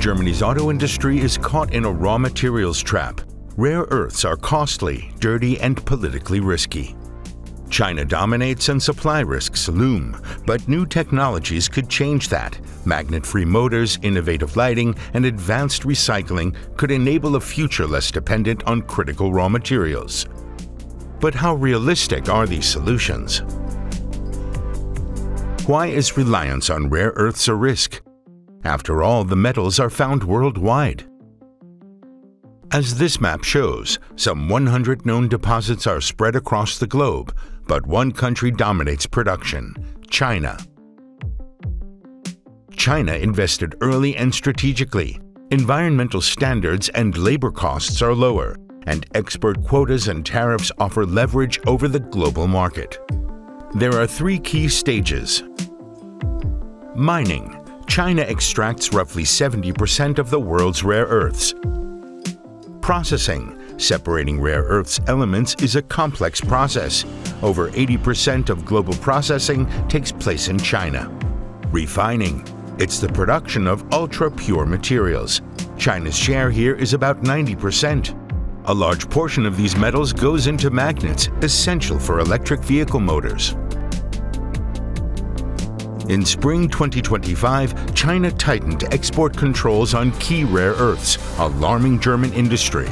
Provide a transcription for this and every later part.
Germany's auto industry is caught in a raw materials trap. Rare earths are costly, dirty, and politically risky. China dominates and supply risks loom, but new technologies could change that. Magnet-free motors, innovative lighting, and advanced recycling could enable a future less dependent on critical raw materials. But how realistic are these solutions? Why is reliance on rare earths a risk? After all, the metals are found worldwide. As this map shows, some 100 known deposits are spread across the globe, but one country dominates production China. China invested early and strategically. Environmental standards and labor costs are lower, and export quotas and tariffs offer leverage over the global market. There are three key stages. Mining. China extracts roughly 70% of the world's rare earths. Processing. Separating rare earths elements is a complex process. Over 80% of global processing takes place in China. Refining. It's the production of ultra-pure materials. China's share here is about 90%. A large portion of these metals goes into magnets, essential for electric vehicle motors. In spring 2025, China tightened export controls on key rare earths, alarming German industry.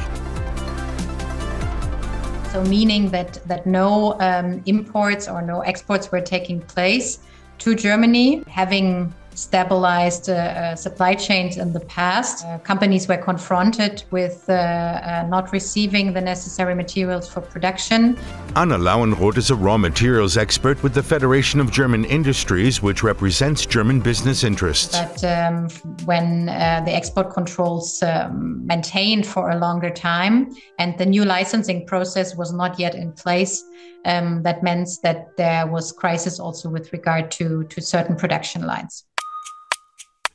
So meaning that, that no um, imports or no exports were taking place to Germany, having stabilized uh, uh, supply chains in the past. Uh, companies were confronted with not receiving the necessary materials for production. Anna Lauenroth is a raw materials expert with the Federation of German Industries, which represents German business interests. But um, when uh, the export controls um, maintained for a longer time and the new licensing process was not yet in place, um, that meant that there was crisis also with regard to, to certain production lines.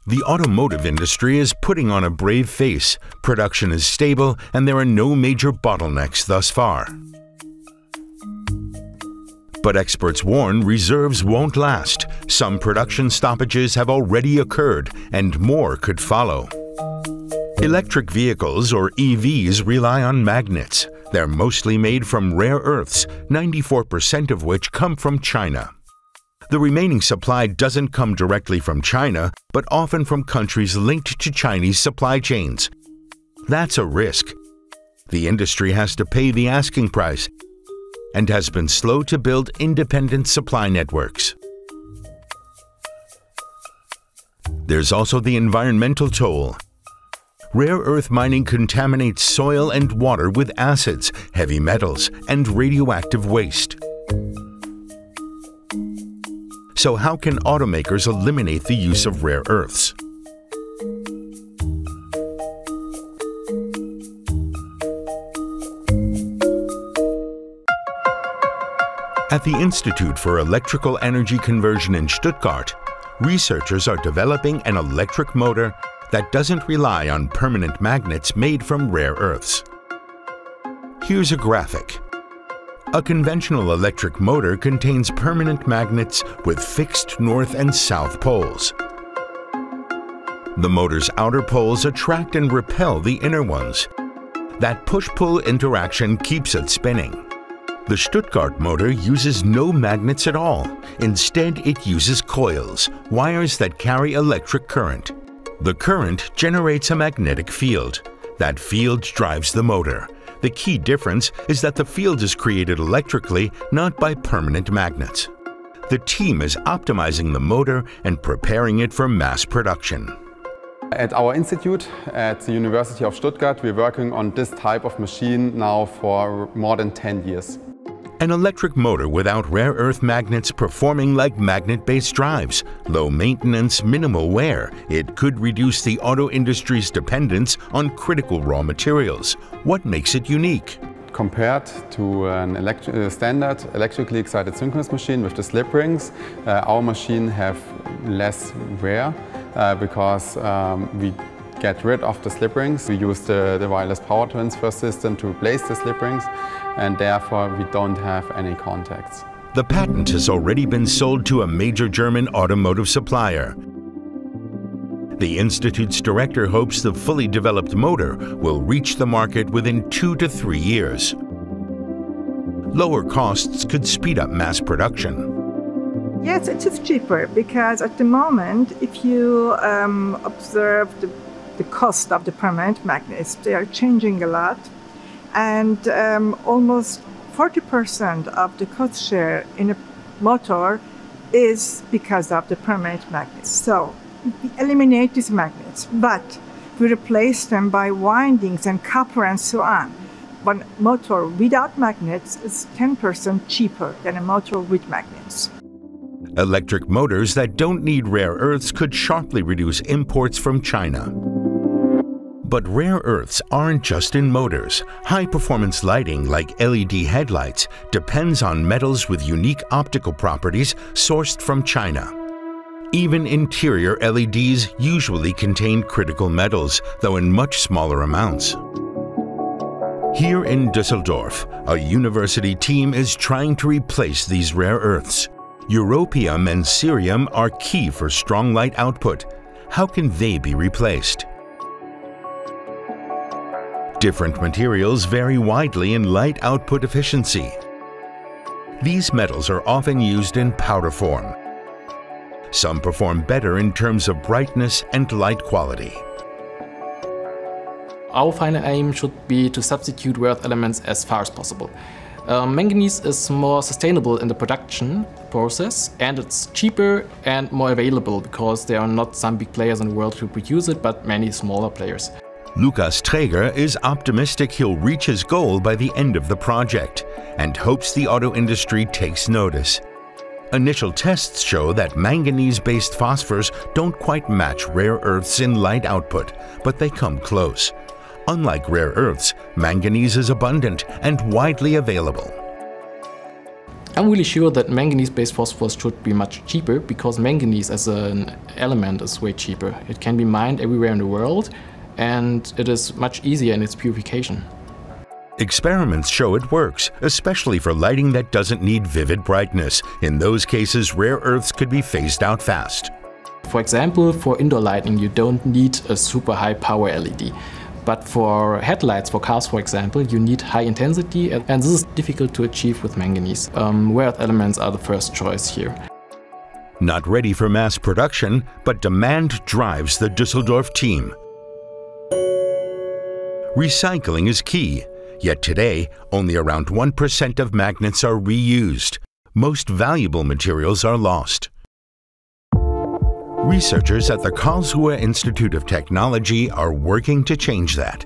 The automotive industry is putting on a brave face. Production is stable and there are no major bottlenecks thus far. But experts warn reserves won't last. Some production stoppages have already occurred and more could follow. Electric vehicles, or EVs, rely on magnets. They're mostly made from rare earths, 94% of which come from China. The remaining supply doesn't come directly from China, but often from countries linked to Chinese supply chains. That's a risk. The industry has to pay the asking price and has been slow to build independent supply networks. There's also the environmental toll. Rare earth mining contaminates soil and water with acids, heavy metals, and radioactive waste. So how can automakers eliminate the use of rare earths? At the Institute for Electrical Energy Conversion in Stuttgart, researchers are developing an electric motor that doesn't rely on permanent magnets made from rare earths. Here's a graphic a conventional electric motor contains permanent magnets with fixed north and south poles. The motor's outer poles attract and repel the inner ones. That push-pull interaction keeps it spinning. The Stuttgart motor uses no magnets at all. Instead, it uses coils, wires that carry electric current. The current generates a magnetic field. That field drives the motor. The key difference is that the field is created electrically, not by permanent magnets. The team is optimizing the motor and preparing it for mass production. At our institute at the University of Stuttgart, we're working on this type of machine now for more than 10 years. An electric motor without rare earth magnets performing like magnet-based drives. Low maintenance, minimal wear. It could reduce the auto industry's dependence on critical raw materials. What makes it unique? Compared to an elect uh, standard electrically excited synchronous machine with the slip rings, uh, our machine have less wear uh, because um, we get rid of the slip rings. We use the, the wireless power transfer system to replace the slip rings and therefore we don't have any contacts. The patent has already been sold to a major German automotive supplier. The Institute's director hopes the fully developed motor will reach the market within two to three years. Lower costs could speed up mass production. Yes, it is cheaper because at the moment, if you um, observe the, the, cost of the permanent magnets, they are changing a lot. And um, almost 40% of the cost share in a motor is because of the permanent magnets. So we eliminate these magnets, but we replace them by windings and copper and so on. One motor without magnets is 10% cheaper than a motor with magnets. Electric motors that don't need rare earths could sharply reduce imports from China. But rare earths aren't just in motors. High performance lighting, like LED headlights, depends on metals with unique optical properties sourced from China. Even interior LEDs usually contain critical metals, though in much smaller amounts. Here in Düsseldorf, a university team is trying to replace these rare earths. Europium and cerium are key for strong light output. How can they be replaced? Different materials vary widely in light output efficiency. These metals are often used in powder form. Some perform better in terms of brightness and light quality. Our final aim should be to substitute earth elements as far as possible. Uh, manganese is more sustainable in the production process and it's cheaper and more available because there are not some big players in the world who produce it but many smaller players. Lukas Traeger is optimistic he'll reach his goal by the end of the project and hopes the auto industry takes notice. Initial tests show that manganese-based phosphors don't quite match rare earths in light output, but they come close. Unlike rare earths, manganese is abundant and widely available. I'm really sure that manganese-based phosphors should be much cheaper because manganese as an element is way cheaper. It can be mined everywhere in the world and it is much easier in its purification. Experiments show it works, especially for lighting that doesn't need vivid brightness. In those cases, rare earths could be phased out fast. For example, for indoor lighting, you don't need a super high power LED. But for headlights, for cars for example, you need high intensity and this is difficult to achieve with manganese. Um, rare earth elements are the first choice here. Not ready for mass production, but demand drives the Dusseldorf team. Recycling is key, Yet today, only around 1% of magnets are reused. Most valuable materials are lost. Researchers at the Karlsruhe Institute of Technology are working to change that.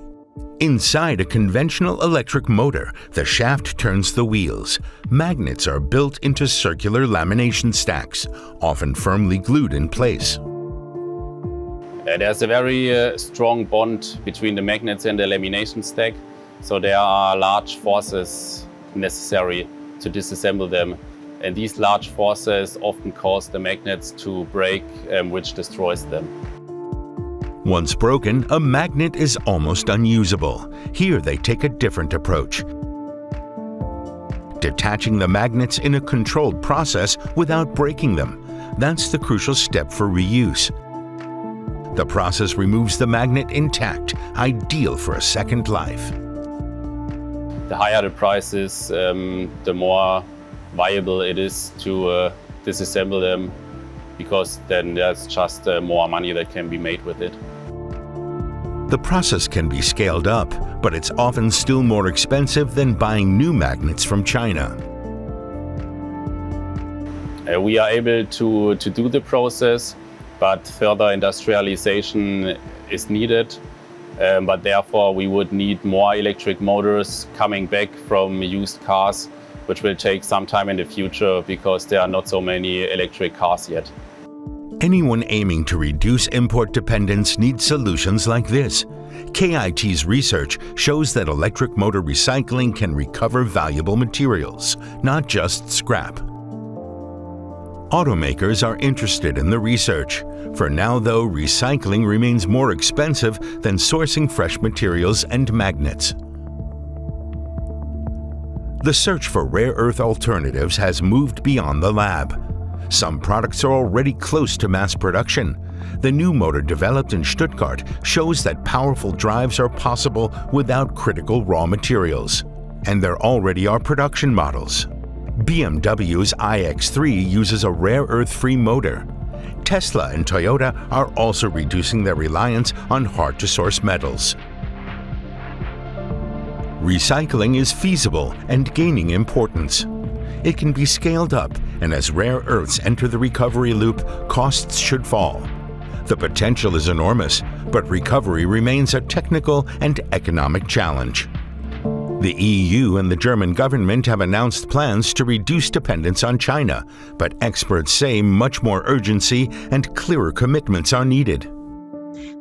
Inside a conventional electric motor, the shaft turns the wheels. Magnets are built into circular lamination stacks, often firmly glued in place. Uh, there's a very uh, strong bond between the magnets and the lamination stack. So there are large forces necessary to disassemble them. And these large forces often cause the magnets to break, um, which destroys them. Once broken, a magnet is almost unusable. Here they take a different approach. Detaching the magnets in a controlled process without breaking them. That's the crucial step for reuse. The process removes the magnet intact, ideal for a second life the higher the price is, um, the more viable it is to uh, disassemble them because then there's just uh, more money that can be made with it. The process can be scaled up, but it's often still more expensive than buying new magnets from China. Uh, we are able to, to do the process, but further industrialization is needed um, but therefore we would need more electric motors coming back from used cars, which will take some time in the future because there are not so many electric cars yet. Anyone aiming to reduce import dependence needs solutions like this. KIT's research shows that electric motor recycling can recover valuable materials, not just scrap. Automakers are interested in the research. For now, though, recycling remains more expensive than sourcing fresh materials and magnets. The search for rare earth alternatives has moved beyond the lab. Some products are already close to mass production. The new motor developed in Stuttgart shows that powerful drives are possible without critical raw materials. And there already are production models. BMW's iX3 uses a rare earth-free motor. Tesla and Toyota are also reducing their reliance on hard-to-source metals. Recycling is feasible and gaining importance. It can be scaled up, and as rare earths enter the recovery loop, costs should fall. The potential is enormous, but recovery remains a technical and economic challenge. The EU and the German government have announced plans to reduce dependence on China, but experts say much more urgency and clearer commitments are needed.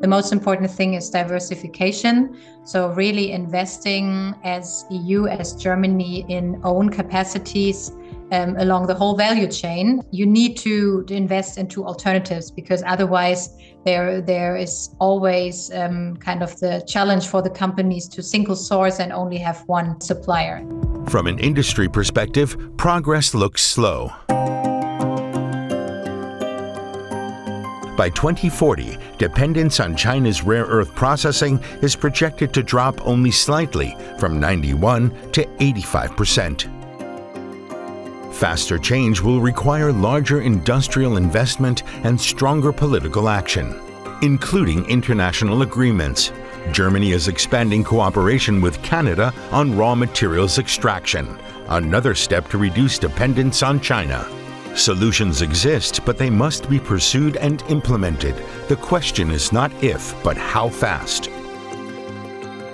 The most important thing is diversification. So, really investing as EU, as Germany in own capacities um, along the whole value chain, you need to, invest into alternatives because otherwise there there is always um, kind of the challenge for the companies to single source and only have one supplier. From an industry perspective, progress looks slow. By 2040, dependence on China's rare earth processing is projected to drop only slightly from 91 to 85 percent. Faster change will require larger industrial investment and stronger political action, including international agreements. Germany is expanding cooperation with Canada on raw materials extraction, another step to reduce dependence on China. Solutions exist, but they must be pursued and implemented. The question is not if, but how fast.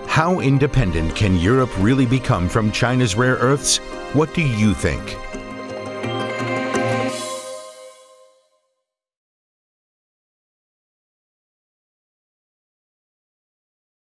How independent can Europe really become from China's rare earths? What do you think?